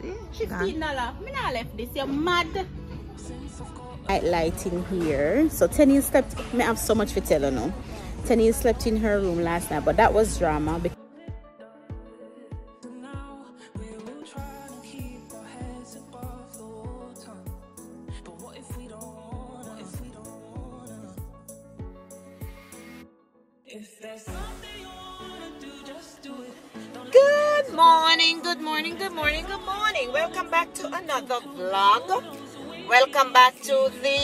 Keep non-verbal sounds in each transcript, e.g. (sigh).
See? She Fifteen dollar. Me not left this. You're mad. Light lighting here. So Tenny slept. Me have so much to tell you now. Tenny slept in her room last night, but that was drama. Another vlog. Welcome back to the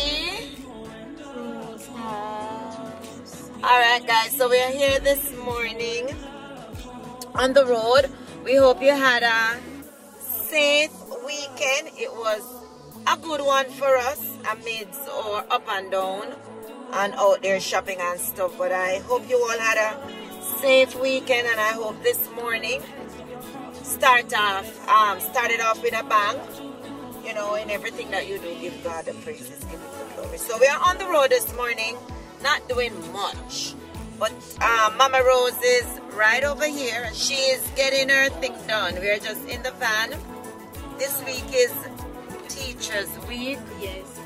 Alright guys, so we are here this morning on the road. We hope you had a safe weekend. It was a good one for us amidst or up and down and out there shopping and stuff. But I hope you all had a safe weekend and I hope this morning start off um started off with a bang. You know, in everything that you do, give God the praises, give him the glory. So we are on the road this morning, not doing much. But um, Mama Rose is right over here. She is getting her thing done. We are just in the van. This week is Teachers Week. Yes.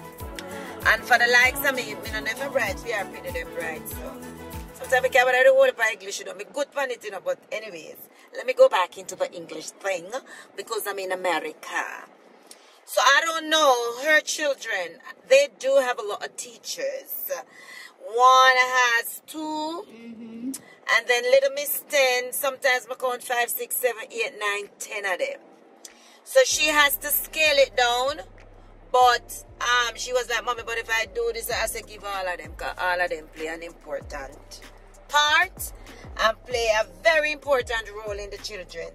And for the likes of me, me no never bright, we are pretty them bright. So sometimes I can't the whole by English, you know. Me good for it, you know. But anyways, let me go back into the English thing because I'm in America. So I don't know her children. They do have a lot of teachers. One has 2 and then little Miss ten. Sometimes I count five, six, seven, eight, nine, ten of them. So she has to scale it down. But um, she was like, Mommy, but if I do this, I say give all of them, because all of them play an important part and play a very important role in the children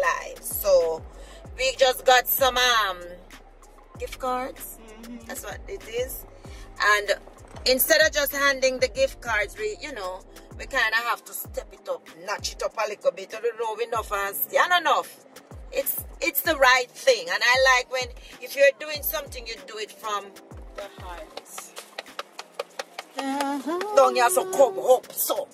lives. So we just got some um, gift cards. That's what it is. And instead of just handing the gift cards, we, you know, we kind of have to step it up, notch it up a little bit. I don't know enough and stand enough. It's it's the right thing, and I like when if you're doing something, you do it from The heart. don't you have to come up so.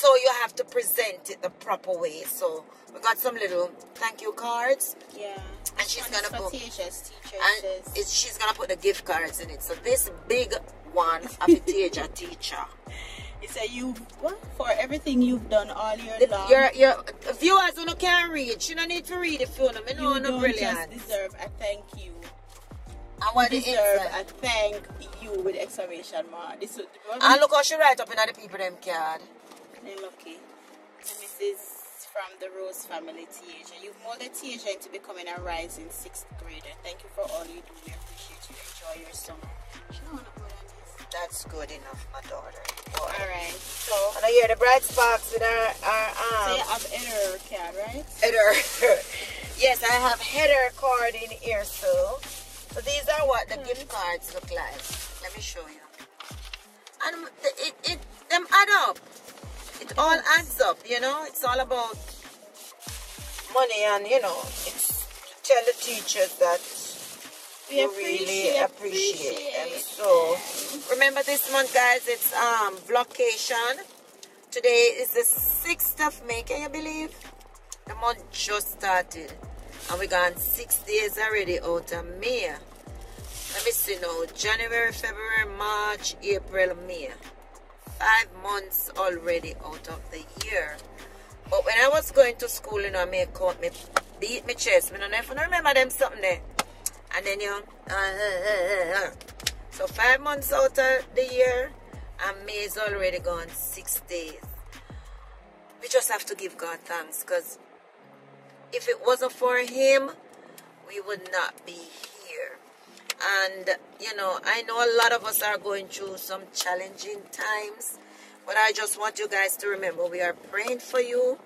So you have to present it the proper way. So we got some little thank you cards, Yeah. and she's One gonna put teachers. Teacher and she's gonna put the gift cards in it. So this big one of a teacher teacher. (laughs) It's a you for everything you've done all year The- long. Your your viewers who can read, she no need to read if you know. You don't brilliant. just deserve a thank you. I what the deserve a thank you with exclamation mark. This is And look how she write up in the people them card. They're lucky. And this is from the Rose family, Tiaja. You've molded Tiaja into becoming a rising sixth grader. Thank you for all you do. We appreciate you. Enjoy your summer. She don't want to put on this. That's good enough, my daughter. Boy. Alright, so, And I hear the bright sparks with our, our you um, have error card, right? header. (laughs) yes, I have header card in here, so. So these are what the gift cards look like. Let me show you. And it, it, them add up. It all adds up, you know. It's all about money and, you know, it's tell the teachers that We you really appreciate, them. So remember this month, guys. It's um. Today is the sixth of May. Can you believe? The month just started, and we gone six days already out of May. Let me see now. January, February, March, April, May. Five months already out of the year. But when I was going to school, you know, I may count me beat my chest. Me no never remember them something there. And then you know, uh, uh, uh, uh. so five months out of the year, and May is already gone six days. We just have to give God thanks because if it wasn't for Him, we would not be. And you know, I know a lot of us are going through some challenging times, but I just want you guys to remember we are praying for you,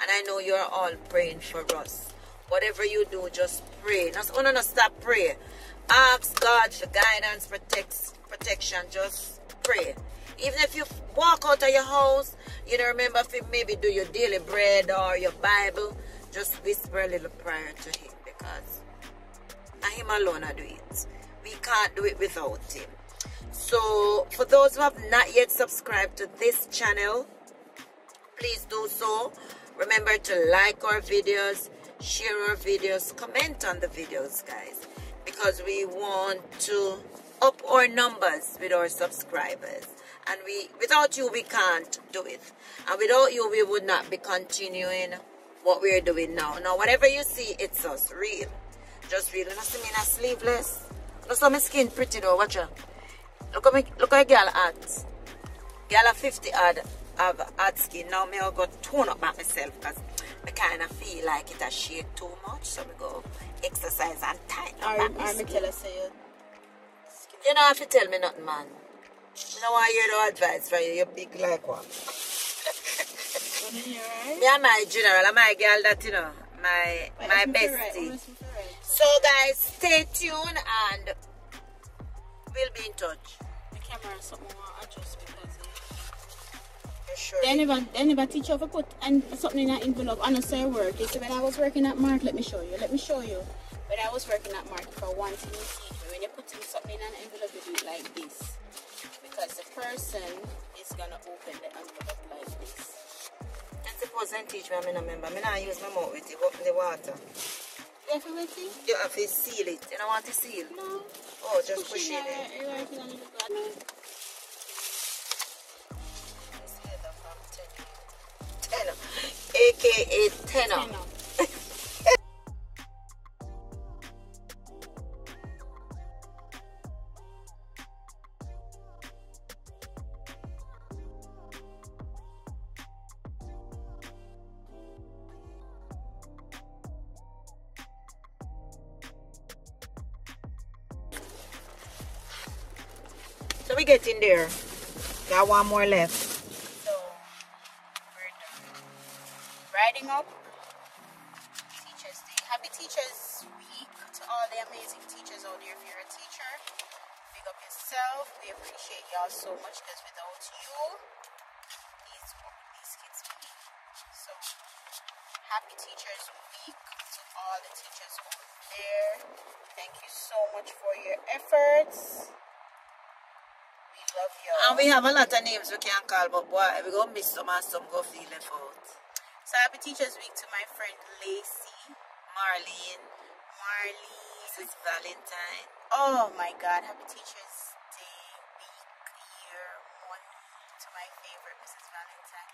and I know you're all praying for us. Whatever you do, just pray. Not oh, no, no, stop praying. Ask God for guidance, protects, protection. Just pray. Even if you walk out of your house, you know, remember if you maybe do your daily bread or your Bible, just whisper a little prayer to Him because and him alone I do it. We can't do it without him. So for those who have not yet subscribed to this channel, please do so. Remember to like our videos, share our videos, comment on the videos, guys, because we want to up our numbers with our subscribers. And we, without you, we can't do it. And without you, we would not be continuing what we're doing now. Now, whatever you see, it's us, real. Just real. You know, see me in a sleeveless. Look how my skin pretty though, watch her. Look at me, look at a girl at. Girl at 50 odd have hard skin. Now me I go tone up by myself because I kind of feel like it has shake too much. So me go exercise and tighten up Or, my or me skin. tell you. You don't have to tell me nothing, man. You know why hear no advice from you. You're big like one. (laughs) Wanna hear, right? Me and my general, and my girl that, you know, my my let's move to right, bestie. let's move to right. So guys, stay tuned and we'll be in touch. The camera is something I to adjust because sure. they never they never teach you how to put and something in an envelope on a say work. You see when I was working at Mark, let me show you. Let me show you. When I was working at Mark for one thing you see when you're putting something in an envelope you do it like this. Because the person is gonna open the envelope like this. And suppose and teach me, I don't remember. I not use my mouth with it, open the water. You have to wait till? You have to seal it. You don't want to seal? No. Oh, just push it in. it. On the bottom. Tenor. AKA tenor. Tenor. One more left. So we're done. Writing up Teachers Day. Happy Teachers Week to all the amazing teachers out there. If you're a teacher, big up yourself. We appreciate y'all so much because without you, these these kids be. So happy Teachers Week to all the teachers out there. Thank you so much for your efforts. We love y'all. And we have a lot of names we can call, but boy, we gonna miss some and some go feel left out. So happy Teachers Week to my friend Lacey, Marlene, Marlene. Mrs. Valentine. Oh my God! Happy Teachers Day week, year, month to my favorite Mrs. Valentine.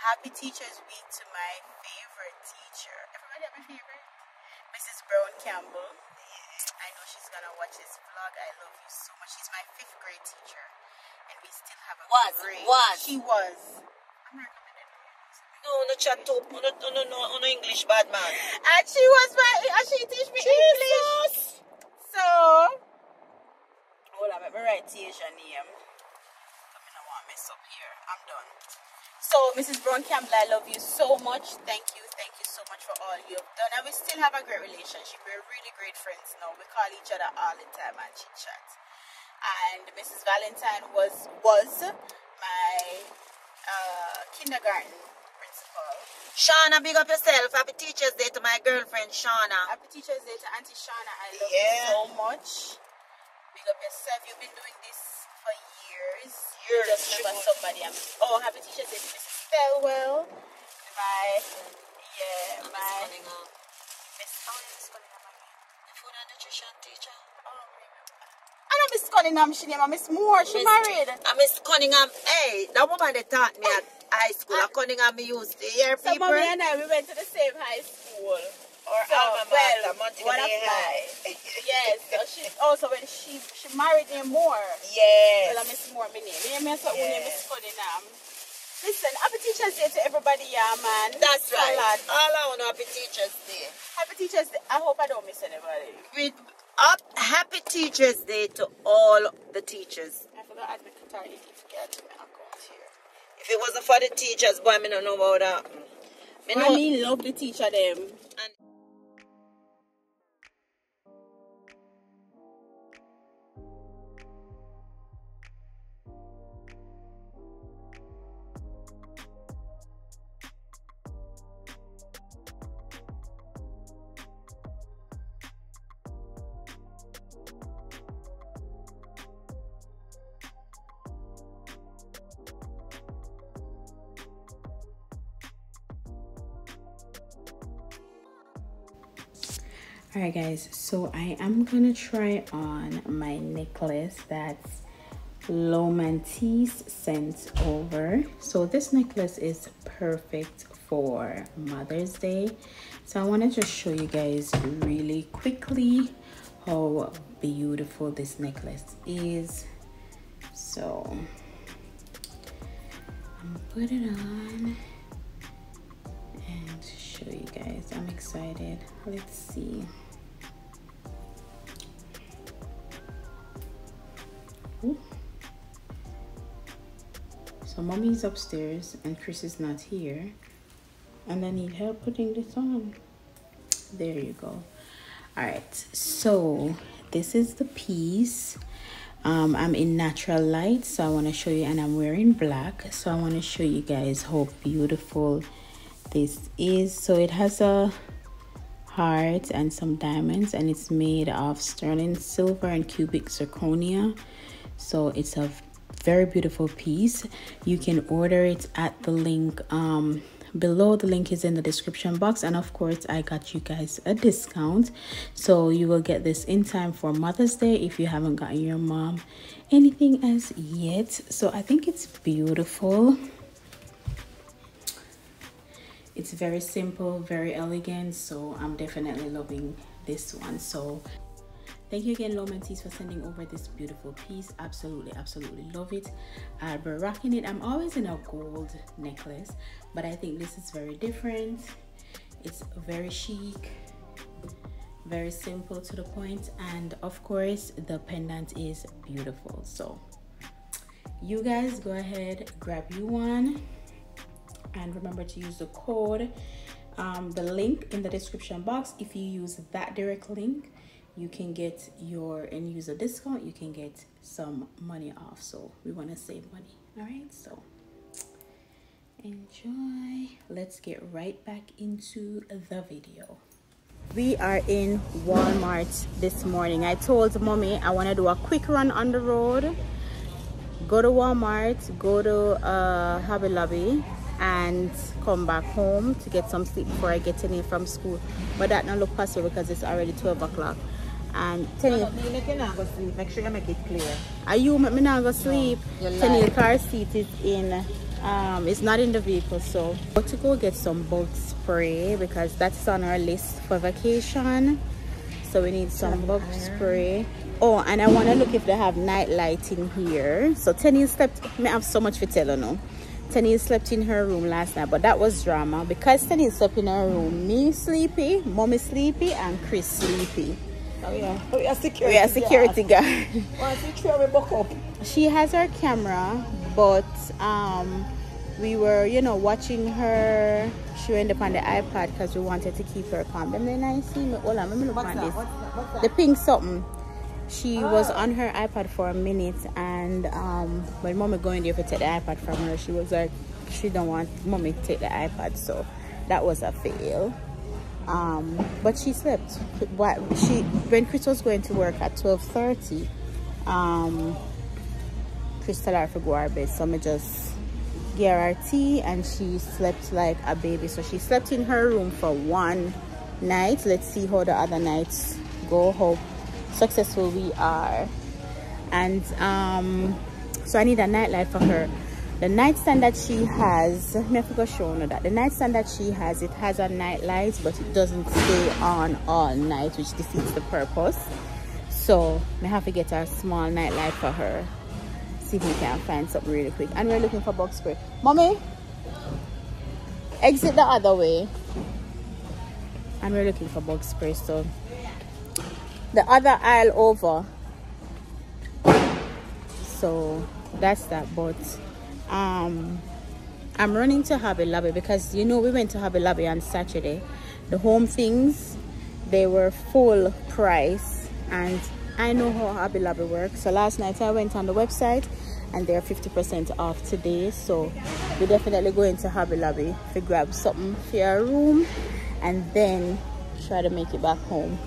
Happy Teachers Week to my favorite teacher. Everybody have a favorite? Mrs. Brown Campbell. I know she's gonna watch this vlog. I love you so much. She's my fifth grade teacher, and we still have a Was, great. was. She was. I'm recommending her. No, no chat to, no, no, no, no, no English bad man. And she was my, and she teach me English. So, hold on, let me write Tasia name. I mean, I want to mess up here. I'm done. So, Mrs. Brown Campbell, I love you so much. Thank you, thank you so much for all you've done. And we still have a great relationship. We're really great friends now. We call each other all the time and chit chat. And Mrs. Valentine was was my uh, kindergarten principal. Shauna, big up yourself. Happy Teacher's Day to my girlfriend, Shauna. Happy Teacher's Day to Auntie Shauna. I love Yeah. you so much. Big up yourself. You've been doing this for years. Years. just never somebody. I'm, oh, Happy Teacher's Day to Mrs. Stelwell. My, yeah, I'm my. Miss Cunningham. Miss, oh, yeah, Miss Cunningham. The food and nutrition teacher. Oh, remember. I know Miss Cunningham. She name her Miss Moore. She Miss- married. Uh, Miss Cunningham. Hey, that woman that taught me at high school. At Cunningham, me used to hear So mommy and I, we went to the same high school. Or So, alma well, mater, Montego one High. (laughs) Yes. So she also when she she married me Moore. Yes. Well, I miss more my name. Me miss what Yeah. Miss Cunningham. Listen, happy Teachers Day to everybody, yeah, man. That's right. Salad. All I want happy Teacher's Day. Happy Teachers Day. I hope I don't miss anybody. With up, happy Teacher's Day to all the teachers. I forgot to add my Qatar certificate to my account here. If it wasn't for the teachers, boy, me don't know about that. Me I know. mean, love the teacher them. Right guys. So i am gonna try on my necklace that's Lomantise sent over. So this necklace is perfect for mother's day. So i want to just show you guys really quickly how beautiful this necklace is. So i'm gonna put it on and show you guys. I'm excited. Let's see So mommy's upstairs and Chris is not here. And I need help putting this on. There you go. All right, so this is the piece. Um, I'm in natural light, so I want to show you, and I'm wearing black. So I want to show you guys how beautiful this is. So it has a heart and some diamonds, and it's made of sterling silver and cubic zirconia. So it's a very beautiful piece. You can order it at the link um below. The link is in the description box. And of course i got you guys a discount. So you will get this in time for mother's day if you haven't gotten your mom anything as yet. So i think it's beautiful. It's very simple very elegant. So i'm definitely loving this one. So Thank you again, Lomantise, for sending over this beautiful piece. Absolutely, absolutely love it. I'll be rocking it. I'm always in a gold necklace, but I think this is very different. It's very chic, very simple to the point, and of course, the pendant is beautiful. So, you guys go ahead, grab you one, and remember to use the code, um, the link in the description box. If you use that direct link, you can get your end user discount you can get some money off. So we want to save money. All right so enjoy. Let's get right back into the video. We are in walmart this morning. I told mommy i want to do a quick run on the road. Go to walmart go to uh hobby lobby and come back home to get some sleep before i get in from school. But that not look possible because it's already 12 o'clock and tell you, make sure you make it clear. Are you make me not go sleep? No, tell the car seat is in um it's not in the vehicle so. Got to go get some bug spray because that's on our list for vacation. So we need some bug spray. Oh and i want to look if they have night light in here. So tenny slept may have so much for telling no tenny slept in her room last night but that was drama. Because tenny slept in her room me sleepy mommy sleepy and chris sleepy Oh yeah. Oh, we are security. We are security guard. (laughs) guard. she has her camera, but um, we were, you know, watching her. She went up on the iPad because we wanted to keep her calm. And then I see me. Hold on, let me look on this. The pink something. She oh. was on her iPad for a minute, and um, when mommy going there to take the iPad from her, she was like, she don't want mommy to take the iPad, so that was a fail um, but she slept what she when chris was going to work at 12:30. um chris tell her go bed. So i just gave her tea and she slept like a baby. So she slept in her room for one night. Let's see how the other nights go. Hope successful we are. And um so i need a nightlight for her the nightstand that she has me to show you that. The nightstand that she has it has a night light but it doesn't stay on all night which defeats the purpose. So we have to get a small night light for her. See if we can find something really quick. And we're looking for bug spray. Mommy! Exit the other way. And we're looking for bug spray so. The other aisle over. So that's that but um i'm running to hobby lobby because you know we went to hobby lobby on saturday. The home things they were full price. And i know how hobby lobby works. So last night i went on the website and they're 50 percent off today. So we're definitely going to hobby lobby to grab something for your room and then try to make it back home.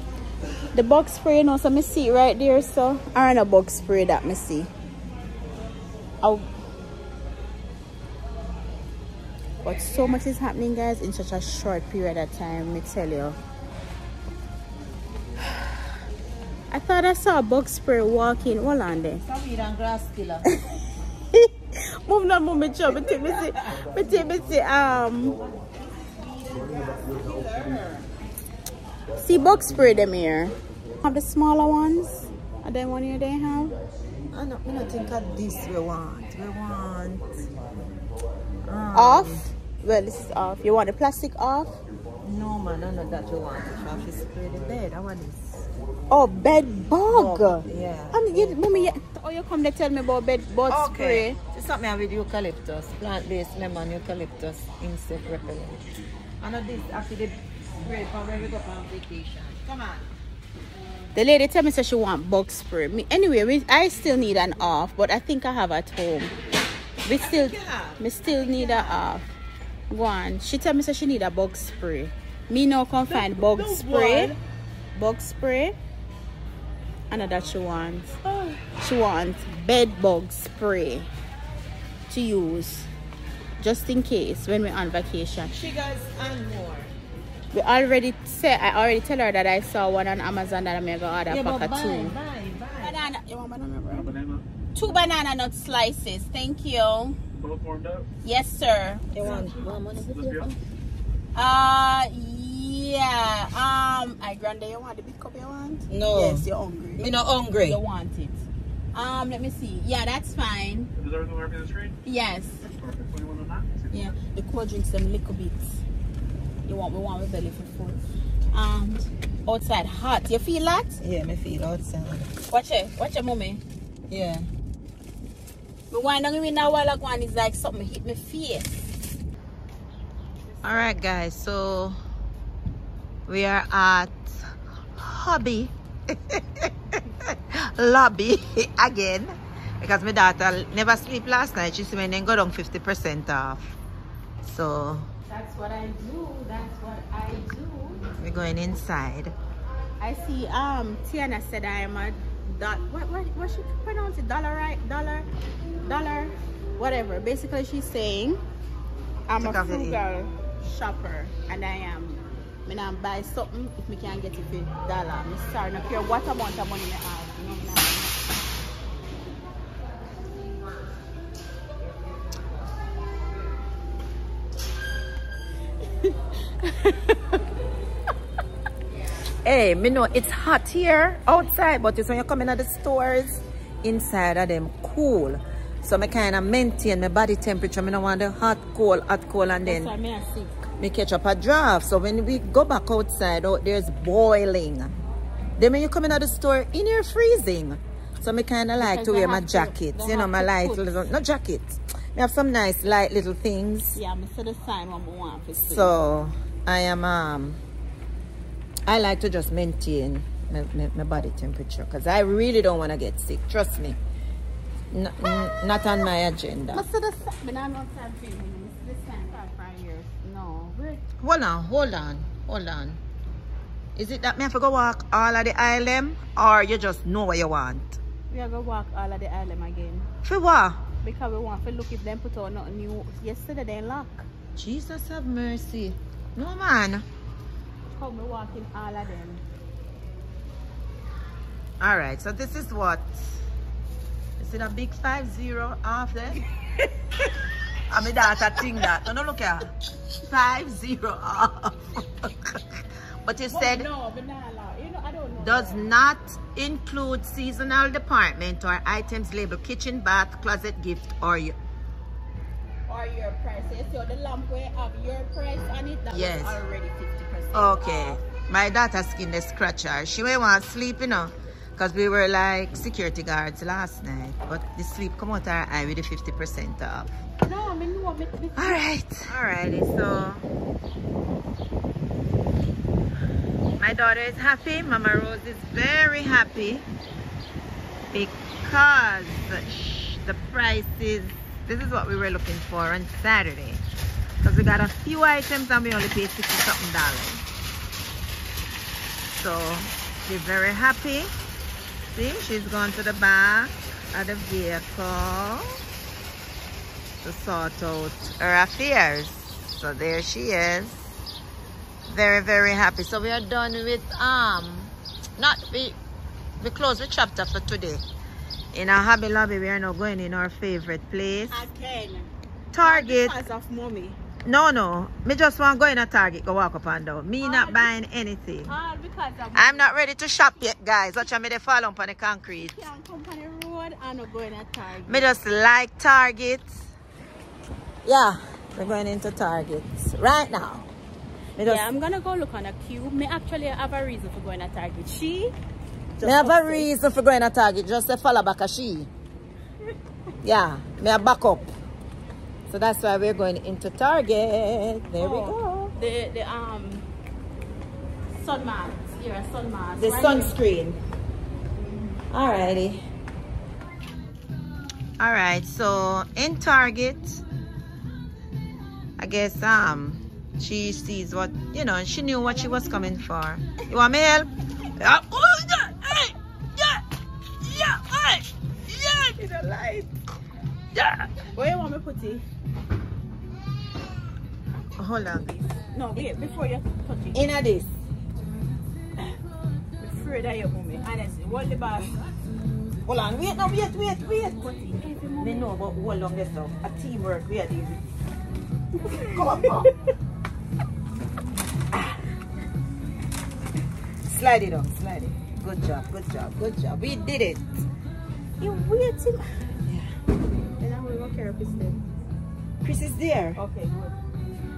The bug spray you know so me see right there so I a bug spray that me see. I'll but so much is happening guys in such a short period of time me tell you (sighs) I thought I saw a bug spray walking. Hold on there. And grass killer. (laughs) move now, move me chop. Me take me see. Me take me see. Um. See bug spray them here. Have the smaller ones. Are them one here they have? I don't, I don't think of this we want. We want... Um, Off? Well, this is off. You want the plastic off? No, man, I know that you want. If I spray the bed, that one is... Oh, bed bug. Bug, yeah. And you, mommy, you, oh, you come to tell me about bed bug Okay. spray. It's something with eucalyptus, plant-based lemon eucalyptus insect repellent. I know this after the spray from when we go on vacation. Come on. The lady tell me say she want bug spray. Me, anyway, we, I still need an off, but I think I have at home. We still, me still need an off. Go on. She tell me say she need a bug spray. Me now can find bug the spray. one. Bug spray. Another she wants. (sighs) She wants bed bug spray to use just in case when we're on vacation. Sugars and more. We already said I already tell her that I saw one on Amazon that I'm gonna order Yeah, pack but of buy, two. buy, buy. Banana. You want banana bread? Two banana nut slices. Thank you. Both warmed up. Yes, sir. You want one money? Let's. Uh, yeah. Um, I grande. You want the big cup? You want? No. Yes, you're hungry. Me not hungry. You want it? Um, let me see. Yeah, that's fine. Is everything working on the screen? Yes. Perfect. What do you want on that? Yeah. The cold drinks them little bits. You want? We want my belly for food. Um, outside hot. You feel that? Yeah, me feel outside. Watch it. Watch it, mommy. Yeah. But why don't you know while like one is like something hit my face? All right, guys. So we are at hobby (laughs) lobby again because my daughter never sleep last night. She said, "Then go down fifty percent off." So That's what I do. That's what I do. we're going inside. I see. Um, Tiahna said I am a dot. What what what she pronounce it? Dollar right? Dollar, dollar, whatever. Basically, she's saying I'm Take a your frugal shopper, and I am. Me not buy something if me can't get it for dollar. Me sorry, no care what amount of money me have. Hey, me know it's hot here outside, but it's when you come in at the stores, inside of them cool. So me kind of maintain my body temperature. Me don't want the hot, cold, hot, cold, and then me a sick. me catch up a draft. So when we go back outside, out there's boiling. Then when you come in at the store, in here freezing. So me kind of like Because to wear my jacket. You know, my light put- little, not jackets. Me have some nice light little things. Yeah, me see the sign what me want. So I am um I like to just maintain my, my, my body temperature because I really don't want to get sick. Trust me. N- not on my agenda. Me see the sign. Me not know time for you. Me see the sign for five years. No. Hold on, hold on, hold on. Is it that me have to go walk all of the island or you just know what you want? We are gonna walk all of the island again. For what? Because we want to look if them put out nothing new. Yesterday they lock. Jesus have mercy. No man. Come we walking all of them. All right, so this is what. Is it a big five zero off there? I mean daughter think that. No, no, look here. Five zero off. (laughs) but you said no, but not. You know, I don't know. does not include seasonal department or items labeled kitchen, bath, closet, gift, or you. or your price. Yes, so the lamp will have your price on it. That Yes. was already 50%. Okay. off. My daughter skin the scratcher. She may want to sleep, you know. Because we were like security guards last night. But the sleep come out her eye with the 50% off. No, I mean, no, me, me, All right. Alrighty, so my daughter is happy. Mama Rose is very happy because sh- the prices. This is what we were looking for on Saturday. Because we got a few items and we only paid 60 something dollars. So she's very happy. See, she's gone to the back of the vehicle to sort out her affairs. So there she is. Very, very happy. So we are done with um not we we close the chapter for today. In our Hobby Lobby, we are now going in our favorite place. Again. Target. Because of mommy. No, no. Me just want to go in a Target, go walk up and down. Me not ah, buying anything. All because of I'm not ready to shop yet, guys. Watch me they fall on the concrete. Can't come on the road and not going at Target. Me just like Target. Yeah, we're going into Target right now. Me just, Yeah, I'm gonna go look on a queue. Me actually have a reason for going at Target. She just me have a reason for going to Target. Just to follow back a she. Yeah, me a back up. So that's why we're going into Target. There we Oh, go. The the um sun mask. Yeah, sun mask. The Right sunscreen. Alrighty. Alright, so in Target, I guess um she sees what you know, she knew what she was coming for. You want me help? Yeah, here. It's a light. yeah. Where you want me put it? Hold on. No, wait, before you touch it. In this. I'm afraid of you, mommy. Honestly, what the boss? Hold on, wait, no, wait, wait, wait. Put it. Every Me know, but hold on, this now. A teamwork, we are doing. Come on, come on. Slide it on, slide it. Good job, good job, good job. We did it. You waiting. Yeah. Then I will go care of this then. Chris is there. Okay, good.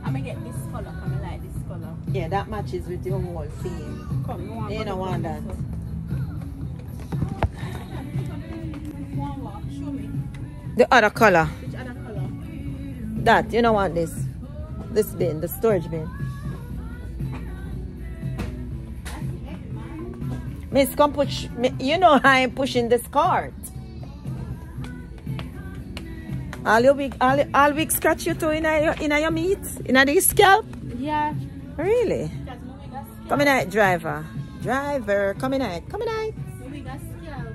I'm gonna get this color. Come I like this color. Yeah, that matches with the whole theme. Come, you want They don't want that. this one? One. Show me. The other color. Which other color? That, you don't want this. This bin, the storage bin. Miss, come push. You know I am pushing this cart. All your week, all, all week scratch you too in a, your- in a your meat, in a the scalp. Yeah. Really? Because mommy scalp. Come in, night, driver. Driver, come in, night. come in. night. Mommy got scalp.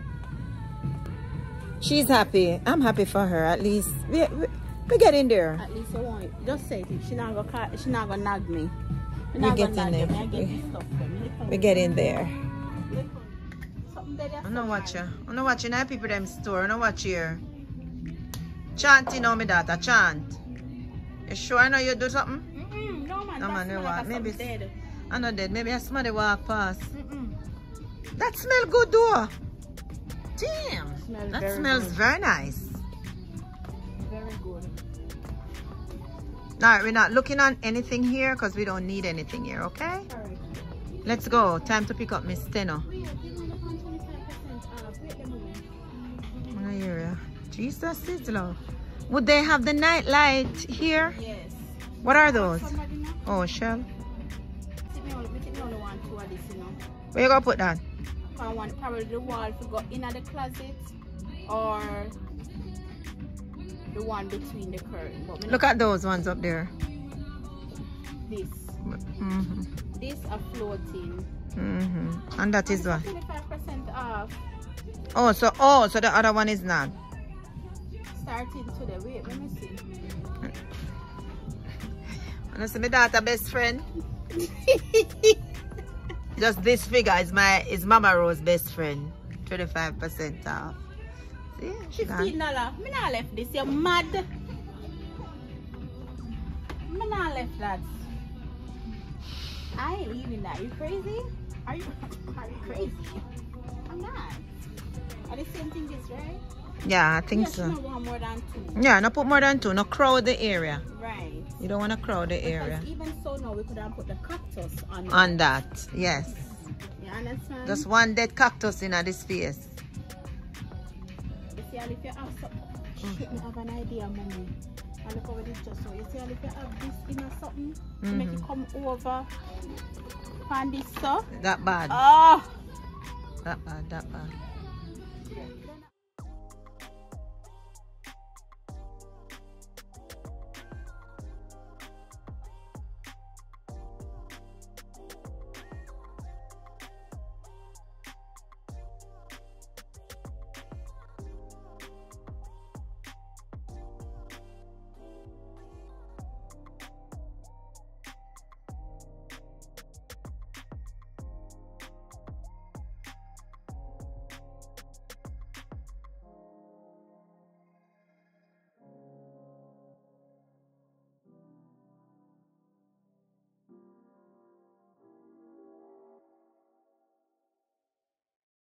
She's happy. I'm happy for her. At least we we, we get in there. At least I want. Just say it. She not gonna she not gonna nag me. She We get in there. me. Get We- this stuff. We get in there. I'm not watching. I'm not watching that people them store. I'm not watch here. Chant, you know me daughter. Chant. You sure I know you do something? Mm-mm, no man. No, man, you like? Maybe dead. I know that. Maybe somebody walk past. Mm-mm. That smell good though. Damn. That very smells good. very nice. Very good. Alright, we're not looking on anything here because we don't need anything here, okay? Let's go. Time to pick up Miss Steno. Oh, Jesus is love. Would they have the night light here? Yes. What are those? Oh, shell. Think me only, me think me only want two of this, you know. Where you gonna put that? I want probably the wall to go in the closet or the one between the curtain. Look at those ones up there. this. hmm This are floating. hmm And that is what? 25% off Oh, so oh, so the other one is not. Starting today. Wait, let me see. I see my daughter best friend. (laughs) Just this figure is my is Mama Rose best friend. 25% off. See? She Fifteen. Me not left this. You're mad. Me not left that. I ain't leaving that. You crazy? Are you? (laughs) Are you crazy? I'm not. Are the same thing this right? Yeah, I think so. No want more than two. Yeah, no put more than two. No crowd the area. Right. You don't want to crowd the area. Even so, now we could have put the cactus on. On that, yes. You understand? Just one dead cactus in this space. You see, if you have something, shit, me have an idea, mommy. And look over this just so. You see, if you have this in or something, to make it Mhm. come over. Find this stuff. That bad. Oh. That bad, that bad.